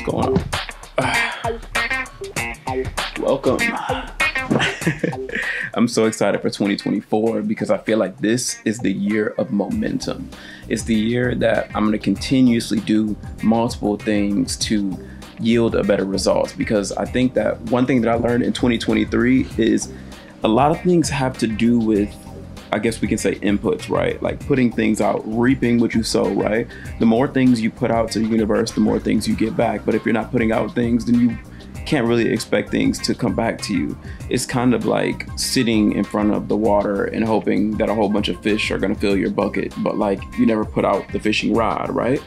What's going on? Welcome. I'm so excited for 2024 because I feel like this is the year of momentum. It's the year that I'm going to continuously do multiple things to yield a better result because I think that one thing that I learned in 2023 is a lot of things have to do with I guess we can say inputs, right? Like putting things out, reaping what you sow, right? The more things you put out to the universe, the more things you get back. But if you're not putting out things, then you can't really expect things to come back to you. It's kind of like sitting in front of the water and hoping that a whole bunch of fish are gonna fill your bucket, but like you never put out the fishing rod, right?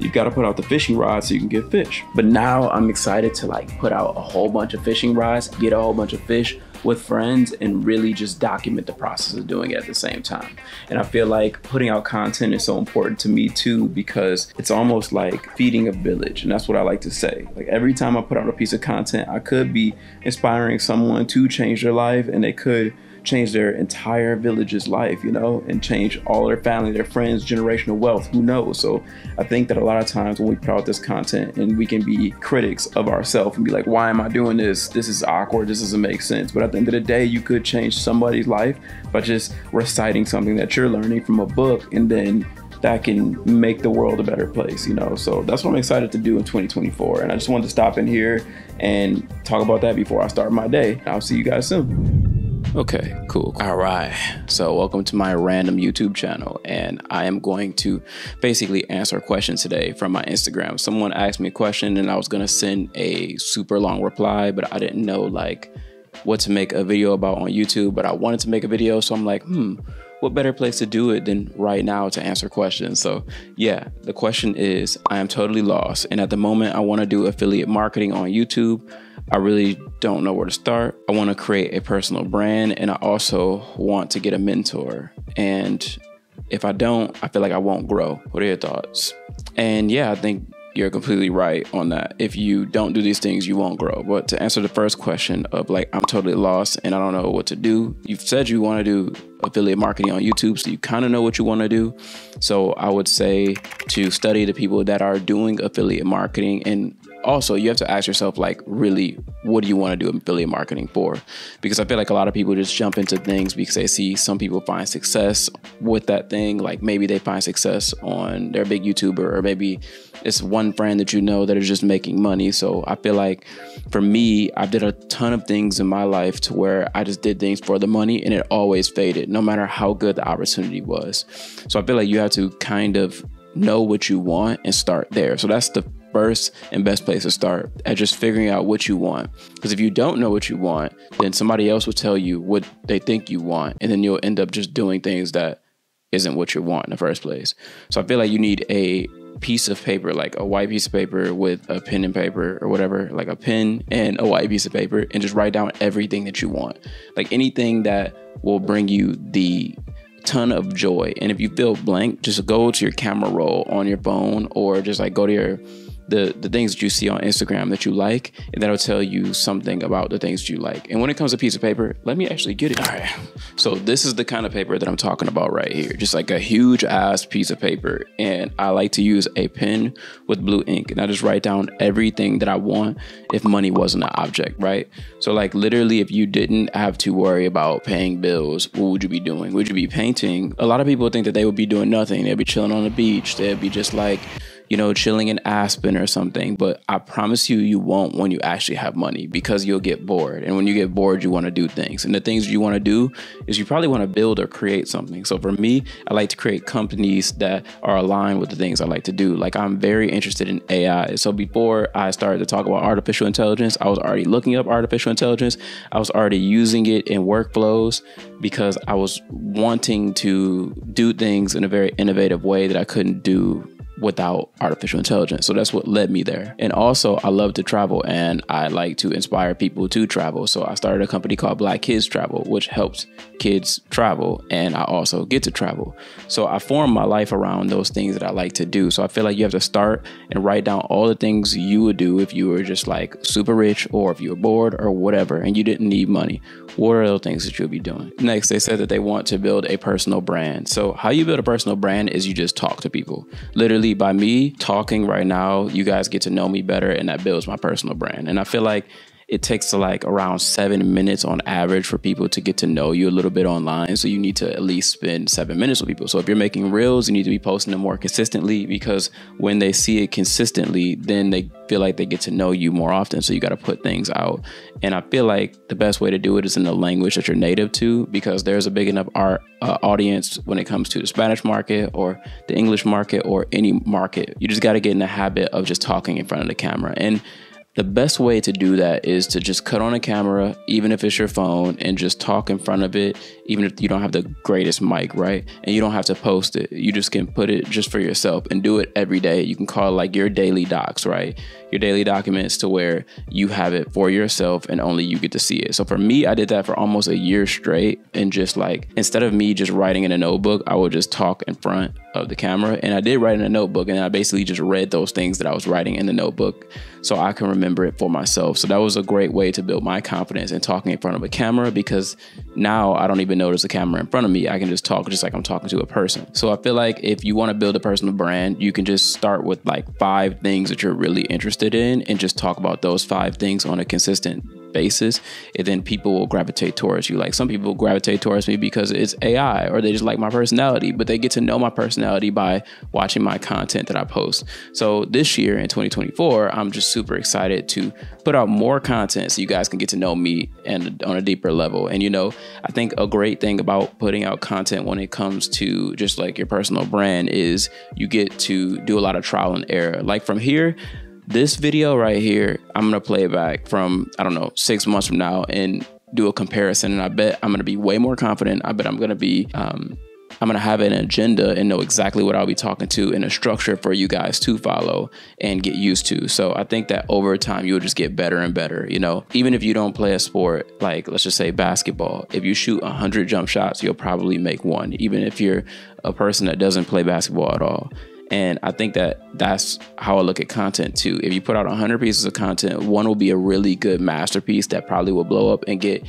You've got to put out the fishing rod so you can get fish. But now I'm excited to like put out a whole bunch of fishing rods, get a whole bunch of fish, with friends and really just document the process of doing it at the same time. And I feel like putting out content is so important to me too because it's almost like feeding a village. And that's what I like to say. Like every time I put out a piece of content, I could be inspiring someone to change their life and they could change their entire village's life, you know, and change all their family, their friends, generational wealth. Who knows? So I think that a lot of times when we put out this content and we can be critics of ourselves and be like, why am I doing this? This is awkward. This doesn't make sense. But at the end of the day, you could change somebody's life by just reciting something that you're learning from a book and then that can make the world a better place, you know. So that's what I'm excited to do in 2024. And I just wanted to stop in here and talk about that before I start my day. I'll see you guys soon. Okay, cool. All right. So, welcome to my random YouTube channel. And I am going to basically answer a question today from my Instagram. Someone asked me a question, and I was going to send a super long reply, but I didn't know like what to make a video about on YouTube. But I wanted to make a video. So, I'm like, hmm, what better place to do it than right now to answer questions? So, yeah, the question is I am totally lost. And at the moment, I want to do affiliate marketing on YouTube. I really don't know where to start. I want to create a personal brand and I also want to get a mentor. And if I don't, I feel like I won't grow. What are your thoughts? And yeah, I think you're completely right on that. If you don't do these things, you won't grow. But to answer the first question of like, I'm totally lost and I don't know what to do, you've said you want to do affiliate marketing on YouTube, so you kind of know what you want to do. So I would say to study the people that are doing affiliate marketing and also you have to ask yourself like really what do you want to do affiliate marketing for? Because i feel like a lot of people just jump into things because they see some people find success with that thing. Like maybe they find success on their big youtuber or maybe it's one friend that you know that is just making money. So i feel like for me i've did a ton of things in my life to where i just did things for the money and it always faded no matter how good the opportunity was. So i feel like you have to kind of know what you want and start there. So that's the first and best place to start at just figuring out what you want. Because if you don't know what you want, then somebody else will tell you what they think you want, and then you'll end up just doing things that isn't what you want in the first place. So I feel like you need a piece of paper, like a white piece of paper with a pen and paper or whatever, like a pen and a white piece of paper, and just write down everything that you want. Like anything that will bring you the ton of joy. And if you feel blank, just go to your camera roll on your phone or just like go to your the the things that you see on Instagram that you like, and that'll tell you something about the things you like. And when it comes to piece of paper, let me actually get it. All right. So this is the kind of paper that I'm talking about right here. Just like a huge ass piece of paper. And I like to use a pen with blue ink. And I just write down everything that I want if money wasn't an object, right? So like literally if you didn't have to worry about paying bills, what would you be doing? Would you be painting? A lot of people think that they would be doing nothing. They'd be chilling on the beach. They'd be just like you know, chilling in Aspen or something. But I promise you, you won't when you actually have money because you'll get bored. And when you get bored, you want to do things. And the things you want to do is you probably want to build or create something. So for me, I like to create companies that are aligned with the things I like to do. Like I'm very interested in AI. So before I started to talk about artificial intelligence, I was already looking up artificial intelligence. I was already using it in workflows because I was wanting to do things in a very innovative way that I couldn't do without artificial intelligence. So that's what led me there. And also, I love to travel and I like to inspire people to travel. So I started a company called Black Kids Travel, which helps kids travel and I also get to travel. So I form my life around those things that I like to do. So I feel like you have to start and write down all the things you would do if you were just like super rich or if you were bored or whatever and you didn't need money. What are the things that you'll be doing? Next, they said that they want to build a personal brand. So how you build a personal brand is you just talk to people. Literally by me talking right now, you guys get to know me better and that builds my personal brand. And I feel like it takes like around seven minutes on average for people to get to know you a little bit online. So you need to at least spend seven minutes with people. So if you're making reels, you need to be posting them more consistently because when they see it consistently, then they feel like they get to know you more often. So you got to put things out. And I feel like the best way to do it is in the language that you're native to because there's a big enough art uh, audience when it comes to the Spanish market or the English market or any market. You just got to get in the habit of just talking in front of the camera. And the best way to do that is to just cut on a camera, even if it's your phone, and just talk in front of it, even if you don't have the greatest mic, right? And you don't have to post it. You just can put it just for yourself and do it every day. You can call it like your daily docs, right? Your daily documents to where you have it for yourself and only you get to see it. So for me, I did that for almost a year straight. And just like, instead of me just writing in a notebook, I would just talk in front of the camera. And I did write in a notebook and I basically just read those things that I was writing in the notebook so I can remember it for myself. So that was a great way to build my confidence in talking in front of a camera because now I don't even notice the camera in front of me. I can just talk just like I'm talking to a person. So I feel like if you want to build a personal brand, you can just start with like five things that you're really interested in and just talk about those five things on a consistent basis, and then people will gravitate towards you. Like some people gravitate towards me because it's AI or they just like my personality, but they get to know my personality by watching my content that I post. So this year in 2024, I'm just super excited to put out more content so you guys can get to know me and on a deeper level. And you know, I think a great thing about putting out content when it comes to just like your personal brand is you get to do a lot of trial and error. Like from here, this video right here, I'm gonna play it back from, I don't know, six months from now and do a comparison. And I bet I'm gonna be way more confident. I bet I'm gonna be, um, I'm gonna have an agenda and know exactly what I'll be talking to and a structure for you guys to follow and get used to. So I think that over time you'll just get better and better. You know, even if you don't play a sport like let's just say basketball, if you shoot 100 jump shots, you'll probably make one. Even if you're a person that doesn't play basketball at all. And I think that that's how I look at content too. If you put out 100 pieces of content, one will be a really good masterpiece that probably will blow up and get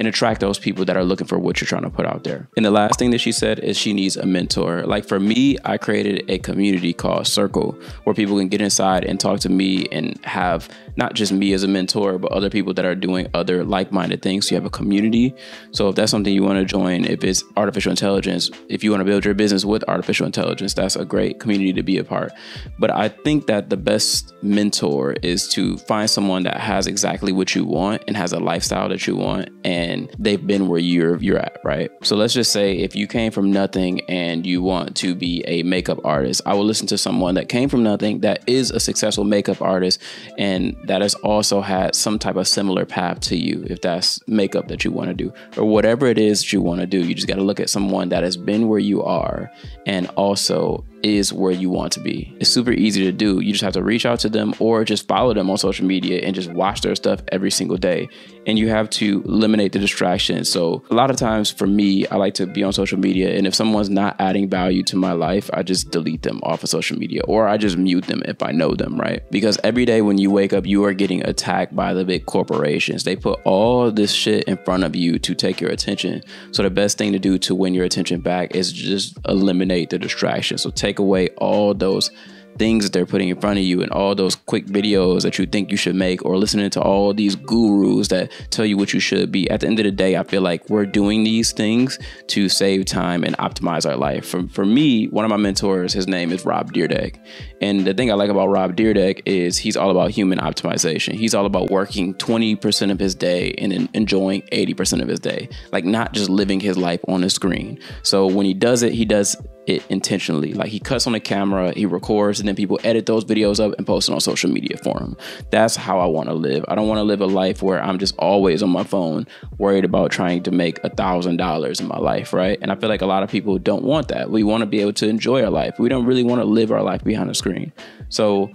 and attract those people that are looking for what you're trying to put out there. And the last thing that she said is she needs a mentor. Like for me, I created a community called Circle where people can get inside and talk to me and have not just me as a mentor, but other people that are doing other like minded things. So you have a community. So if that's something you want to join, if it's artificial intelligence, if you want to build your business with artificial intelligence, that's a great community to be a part. But I think that the best mentor is to find someone that has exactly what you want and has a lifestyle that you want. And and they've been where you're you're at, right? So let's just say if you came from nothing and you want to be a makeup artist, I will listen to someone that came from nothing that is a successful makeup artist and that has also had some type of similar path to you if that's makeup that you want to do or whatever it is that you want to do. You just got to look at someone that has been where you are and also is where you want to be. It's super easy to do. You just have to reach out to them or just follow them on social media and just watch their stuff every single day. And you have to eliminate the distractions. So, a lot of times for me, I like to be on social media. And if someone's not adding value to my life, I just delete them off of social media or I just mute them if I know them, right? Because every day when you wake up, you are getting attacked by the big corporations. They put all this shit in front of you to take your attention. So, the best thing to do to win your attention back is just eliminate the distractions. So, take away all those things that they're putting in front of you and all those quick videos that you think you should make or listening to all these gurus that tell you what you should be. At the end of the day, I feel like we're doing these things to save time and optimize our life. For, for me, one of my mentors, his name is Rob Dyrdek. And the thing I like about Rob Dyrdek is he's all about human optimization. He's all about working 20% of his day and enjoying 80% of his day, like not just living his life on a screen. So when he does it, he does it intentionally. Like he cuts on the camera, he records, and then people edit those videos up and post it on social media for him. That's how I want to live. I don't want to live a life where I'm just always on my phone, worried about trying to make a thousand dollars in my life, right? And I feel like a lot of people don't want that. We want to be able to enjoy our life. We don't really want to live our life behind a screen. So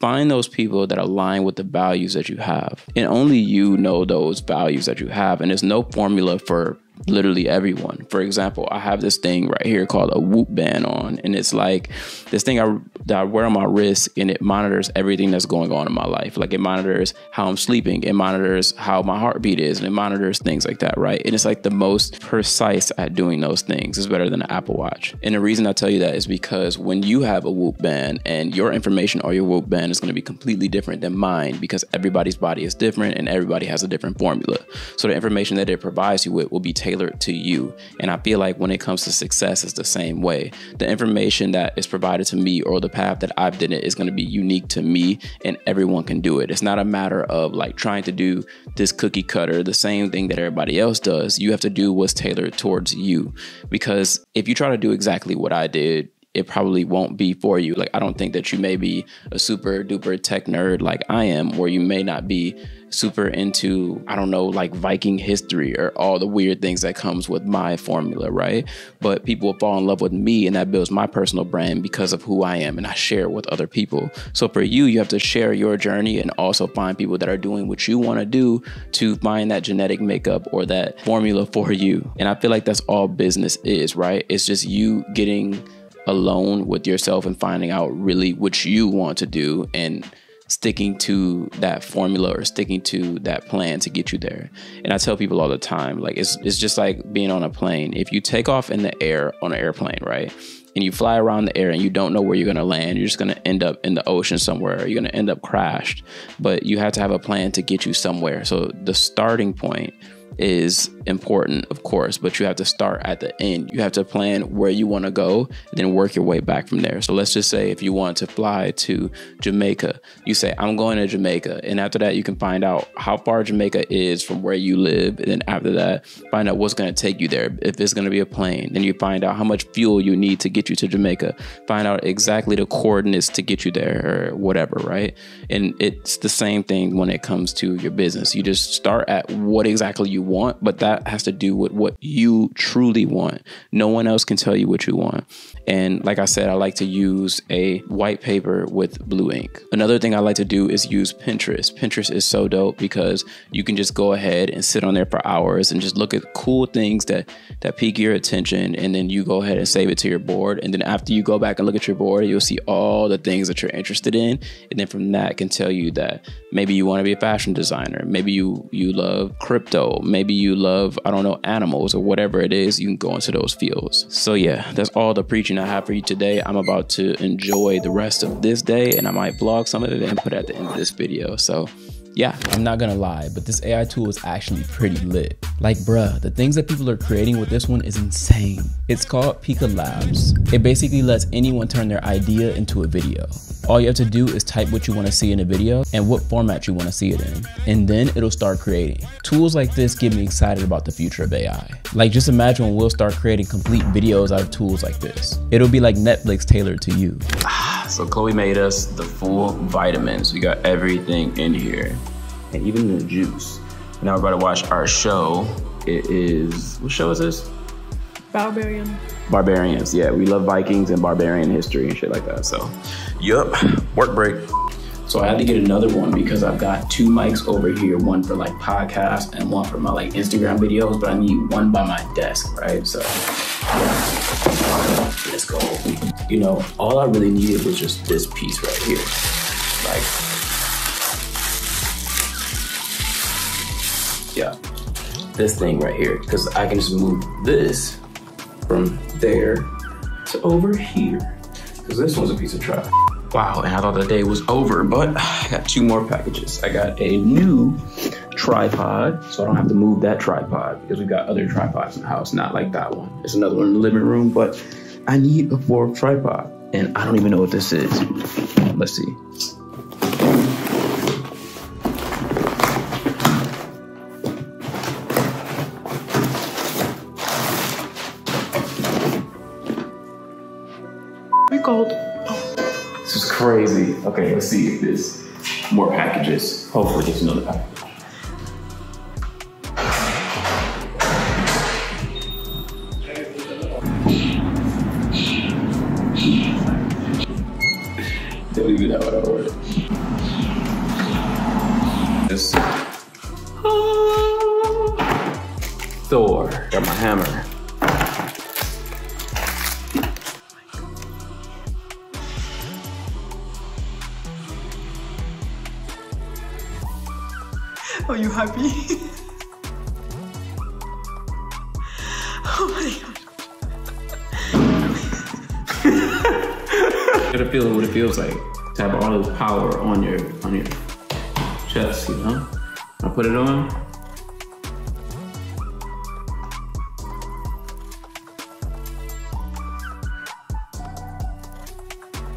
find those people that align with the values that you have. And only you know those values that you have. And there's no formula for literally everyone. For example, I have this thing right here called a Whoop band on, and it's like this thing I, that I wear on my wrist, and it monitors everything that's going on in my life. Like it monitors how I'm sleeping, it monitors how my heartbeat is, and it monitors things like that, right? And it's like the most precise at doing those things. It's better than an Apple Watch. And the reason I tell you that is because when you have a Whoop band and your information or your Whoop band is going to be completely different than mine because everybody's body is different and everybody has a different formula. So the information that it provides you with will be to you. And I feel like when it comes to success, it's the same way. The information that is provided to me or the path that I've done it is going to be unique to me and everyone can do it. It's not a matter of like trying to do this cookie cutter, the same thing that everybody else does. You have to do what's tailored towards you. Because if you try to do exactly what I did, it probably won't be for you. Like, I don't think that you may be a super duper tech nerd like I am, or you may not be super into, I don't know, like Viking history or all the weird things that comes with my formula, right? But people will fall in love with me and that builds my personal brand because of who I am and I share it with other people. So for you, you have to share your journey and also find people that are doing what you want to do to find that genetic makeup or that formula for you. And I feel like that's all business is, right? It's just you getting alone with yourself and finding out really what you want to do and sticking to that formula or sticking to that plan to get you there. And I tell people all the time, like it's it's just like being on a plane. If you take off in the air on an airplane, right? And you fly around the air and you don't know where you're gonna land, you're just gonna end up in the ocean somewhere, you're gonna end up crashed. But you have to have a plan to get you somewhere. So the starting point is important, of course, but you have to start at the end. You have to plan where you want to go and then work your way back from there. So let's just say if you want to fly to Jamaica, you say, I'm going to Jamaica. And after that, you can find out how far Jamaica is from where you live. And then after that, find out what's going to take you there. If it's going to be a plane, then you find out how much fuel you need to get you to Jamaica. Find out exactly the coordinates to get you there or whatever, right? And it's the same thing when it comes to your business. You just start at what exactly you want, but that has to do with what you truly want. No one else can tell you what you want. And like I said, I like to use a white paper with blue ink. Another thing I like to do is use Pinterest. Pinterest is so dope because you can just go ahead and sit on there for hours and just look at cool things that that pique your attention and then you go ahead and save it to your board and then after you go back and look at your board, you'll see all the things that you're interested in and then from that can tell you that maybe you want to be a fashion designer, maybe you you love crypto, maybe you love I don't know animals or whatever it is, you can go into those fields. So yeah, that's all the preaching I have for you today. I'm about to enjoy the rest of this day and I might vlog some of it and put it at the end of this video. So yeah, I'm not gonna lie, but this AI tool is actually pretty lit. Like, bruh, the things that people are creating with this one is insane. It's called Pika Labs. It basically lets anyone turn their idea into a video. All you have to do is type what you wanna see in a video and what format you wanna see it in, and then it'll start creating. Tools like this get me excited about the future of AI. Like, just imagine when we'll start creating complete videos out of tools like this. It'll be like Netflix tailored to you. Ah, so Chloe made us the full vitamins. We got everything in here and even the juice. Now we're about to watch our show. It is, what show is this? Barbarian. Barbarians, yeah. We love Vikings and barbarian history and shit like that. So, yup, work break. So I had to get another one because I've got two mics over here, one for like podcast and one for my like Instagram videos, but I need one by my desk, right? So yeah. let's go. You know, all I really needed was just this piece right here. Like yeah, this thing right here, because I can just move this from there to over here, because this one's a piece of trash. Wow, and I thought the day was over, but I got two more packages. I got a new tripod, so I don't have to move that tripod because we've got other tripods in the house, not like that one. It's another one in the living room, but I need a fourth tripod, and I don't even know what this is. Let's see. Gold. This is crazy. Okay, let's see if there's more packages. Hopefully there's another package. Don't even know what I ordered. This ah. Thor. Got my hammer. You happy? oh my god. Gotta feel what it feels like to have all this power on your on your chest, you know? I put it on.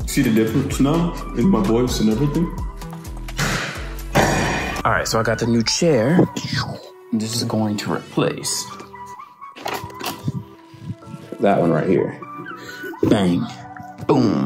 See the difference now in my voice and everything? All right, so I got the new chair. This is going to replace that one right here. Bang. Boom.